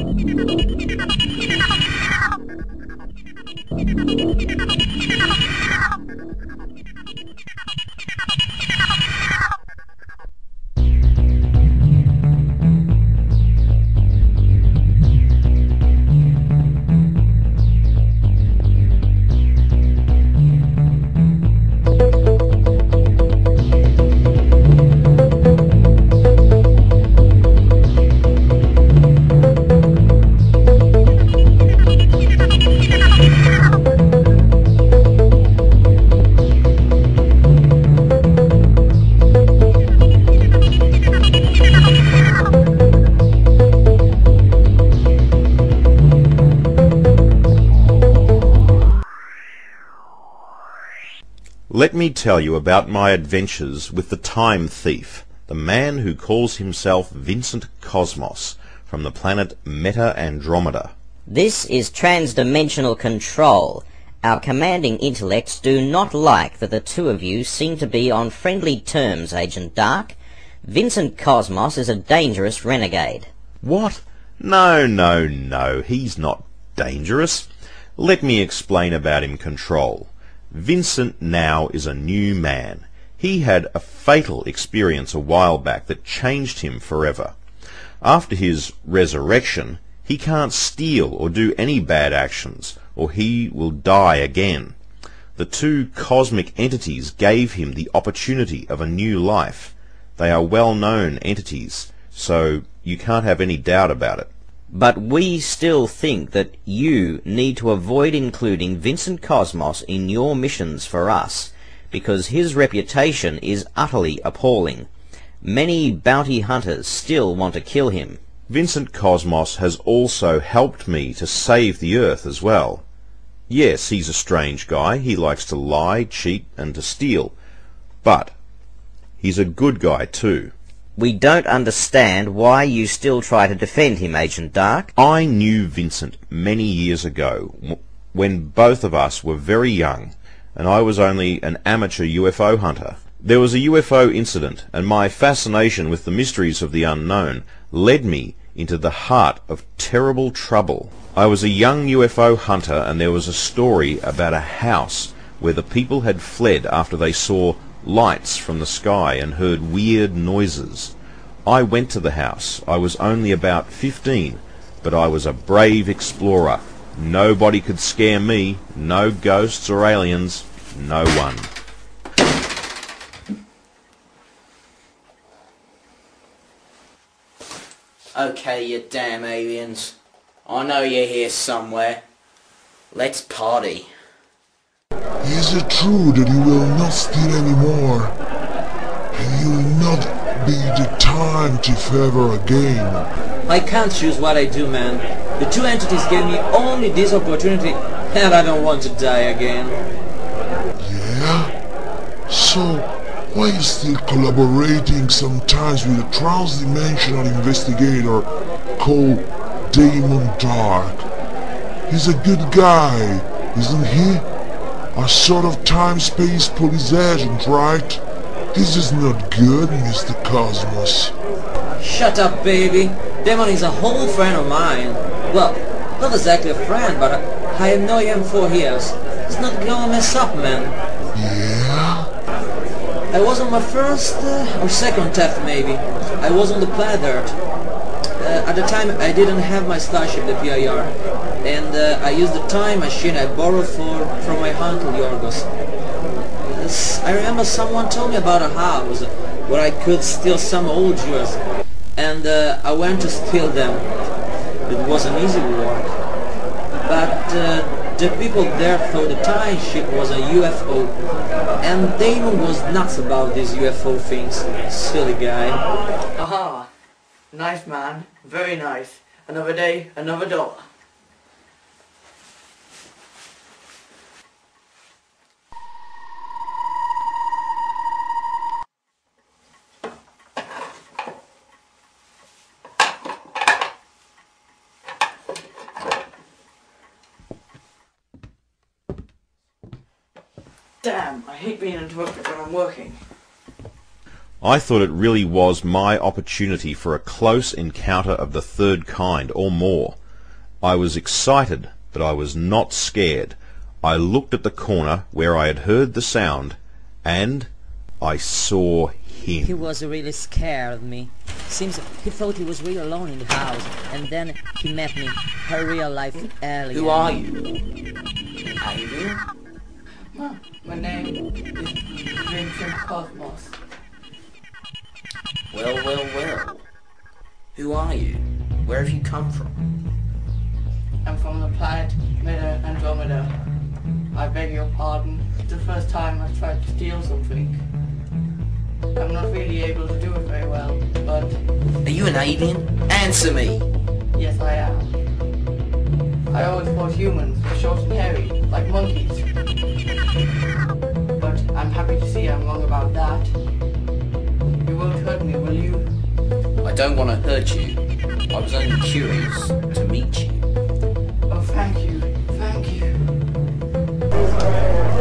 Thank you. Let me tell you about my adventures with the Time Thief, the man who calls himself Vincent Kosmos, from the planet Meta Andromeda. This is transdimensional control. Our commanding intellects do not like that the two of you seem to be on friendly terms, Agent Dark. Vincent Kosmos is a dangerous renegade. What? No, no, no, he's not dangerous. Let me explain about him, Control. Vincent now is a new man. He had a fatal experience a while back that changed him forever. After his resurrection, he can't steal or do any bad actions, or he will die again. The two cosmic entities gave him the opportunity of a new life. They are well-known entities, so you can't have any doubt about it. But we still think that you need to avoid including Vincent Kosmos in your missions for us, because his reputation is utterly appalling. Many bounty hunters still want to kill him. Vincent Kosmos has also helped me to save the Earth as well. Yes, he's a strange guy. He likes to lie, cheat, and to steal. But he's a good guy too. We don't understand why you still try to defend him, Agent Dark. I knew Vincent many years ago, when both of us were very young, and I was only an amateur UFO hunter. There was a UFO incident, and my fascination with the mysteries of the unknown led me into the heart of terrible trouble. I was a young UFO hunter, and there was a story about a house where the people had fled after they saw lights from the sky and heard weird noises. I went to the house. I was only about fifteen, but I was a brave explorer. Nobody could scare me. No ghosts or aliens. No one. Okay, you damn aliens. I know you're here somewhere. Let's party. Is it true that you will not steal anymore? And you will not be the time thief ever again? I can't choose what I do, man. The two entities gave me only this opportunity, and I don't want to die again. Yeah? So, why are you still collaborating sometimes with a trans-dimensional investigator called Damon Dark? He's a good guy, isn't he? A sort of time-space police agent, right? This is not good, Mr. Kosmos. Shut up, baby. Demon is a whole friend of mine. Well, not exactly a friend, but I have known him for years. He's not gonna mess up, man. Yeah? I was on my first uh, or second theft, maybe. I was on the planet Earth. Uh, at the time, I didn't have my starship, the PIR, and uh, I used the time machine I borrowed for from my uncle Yorgos. I remember someone told me about a house where I could steal some old jewels, and uh, I went to steal them. It was an easy work, but the people there thought the time ship was a UFO, and Damon was nuts about these UFO things. Silly guy. Aha! Nice man, very nice. Another day, another dollar. Damn, I hate being interrupted when I'm working. I thought it really was my opportunity for a close encounter of the third kind, or more. I was excited, but I was not scared. I looked at the corner where I had heard the sound, and I saw him. He was really scared of me. Seems he thought he was really alone in the house, and then he met me, a real life alien. Who are you? Alien? Huh, my name is Vincent Kosmos. Well, well, well. Who are you? Where have you come from? I'm from the planet Meta Andromeda. I beg your pardon. It's the first time I've tried to steal something. I'm not really able to do it very well, but Are you an alien? Answer me! yes I am. I always thought humans were short and hairy, like monkeys. But I'm happy to see I'm wrong about that. Don't want to hurt you. I was only curious to meet you. Oh, thank you. Thank you.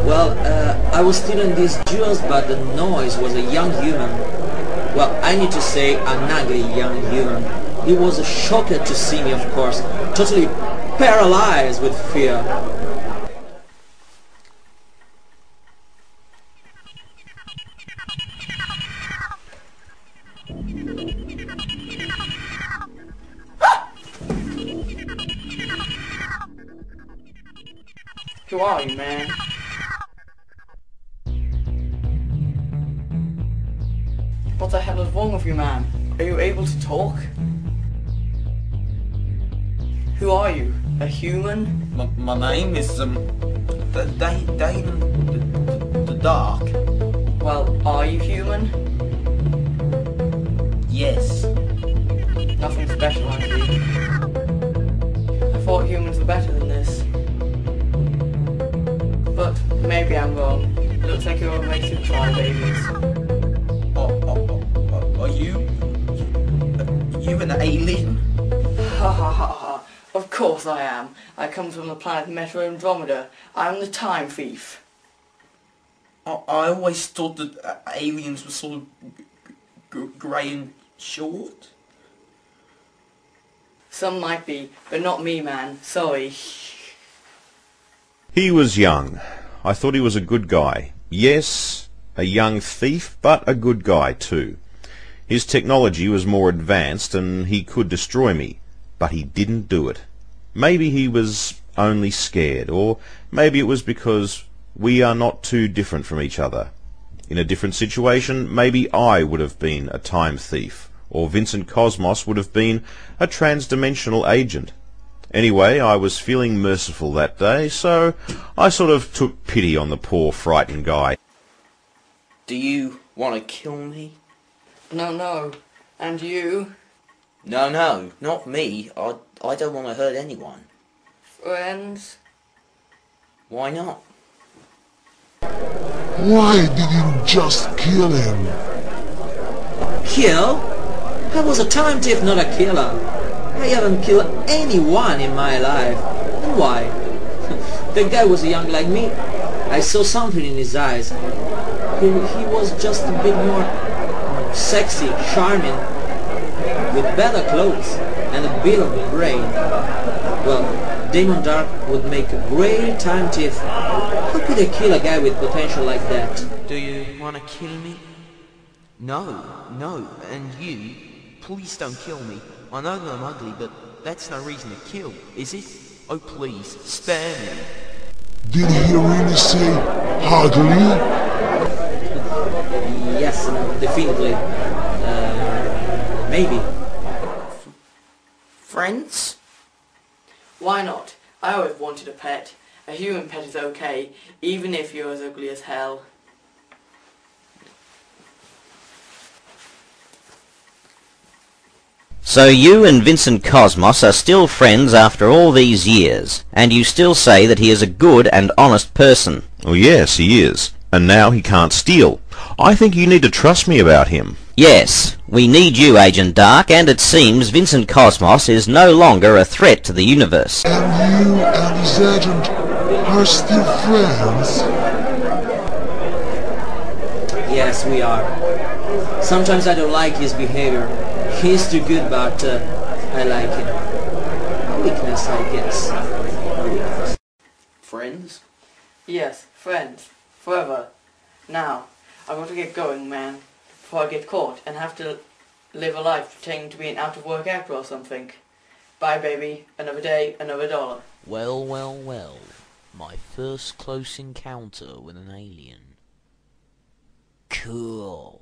Well, uh, I was stealing these jewels, but the noise was a young human. Well, I need to say an ugly young human. He was a shocker to see me, of course, totally paralyzed with fear. Who are you, man? What the hell is wrong with you, man? Are you able to talk? Who are you? A human? My, my name is um, D- Da- Damon the, the, the Dark. Well, are you human? Yes. Nothing special, I see. I thought humans were better maybe I'm wrong. It Looks like you're a race of crybabies. Are, are, are, are you? You an alien? Ha ha ha ha. Of course I am. I come from the planet Metro Andromeda. I'm the time thief. I, I always thought that uh, aliens were sort of g- g- grey and short. Some might be, but not me, man. Sorry. He was young. I thought he was a good guy. Yes, a young thief, but a good guy too. His technology was more advanced and he could destroy me, but he didn't do it. Maybe he was only scared, or maybe it was because we are not too different from each other. In a different situation, maybe I would have been a time thief, or Vincent Kosmos would have been a transdimensional agent. Anyway, I was feeling merciful that day, so I sort of took pity on the poor frightened guy. Do you want to kill me? No, no. And you? No, no, not me. I, I don't want to hurt anyone. Friends? Why not? Why did you just kill him? Kill? I was a time thief, not a killer. I haven't killed anyone in my life. And why? the guy was young like me. I saw something in his eyes. He, he was just a bit more sexy, charming, with better clothes and a bit of a brain. Well, Damon Dark would make a great time thief. How could I kill a guy with potential like that? Do you want to kill me? No, no, and you, please don't kill me. I know that I'm ugly, but that's no reason to kill, is it? Oh please, spare me. Did he really say ugly? Yes, definitely. Uh, maybe. Friends? Why not? I always wanted a pet. A human pet is okay, even if you're as ugly as hell. So you and Vincent Kosmos are still friends after all these years, and you still say that he is a good and honest person. Well, yes, he is. And now he can't steal. I think you need to trust me about him. Yes, we need you, Agent Dark, and it seems Vincent Kosmos is no longer a threat to the universe. And you and this agent are still friends? Yes, we are. Sometimes I don't like his behavior. He's too good, but uh, I like him. A weakness, I guess. A weakness. Friends? Yes, friends. Forever. Now, I've got to get going, man. Before I get caught and have to live a life pretending to be an out-of-work actor or something. Bye, baby. Another day, another dollar. Well, well, well. My first close encounter with an alien. Cool.